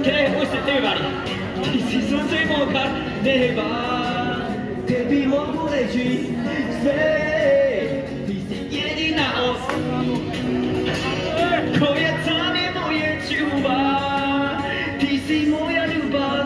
Okay, listen, everybody. This is something more God never. They be one for the G. Say, this is getting out. Koya Tani Moya Chuba. This is Moya Luba.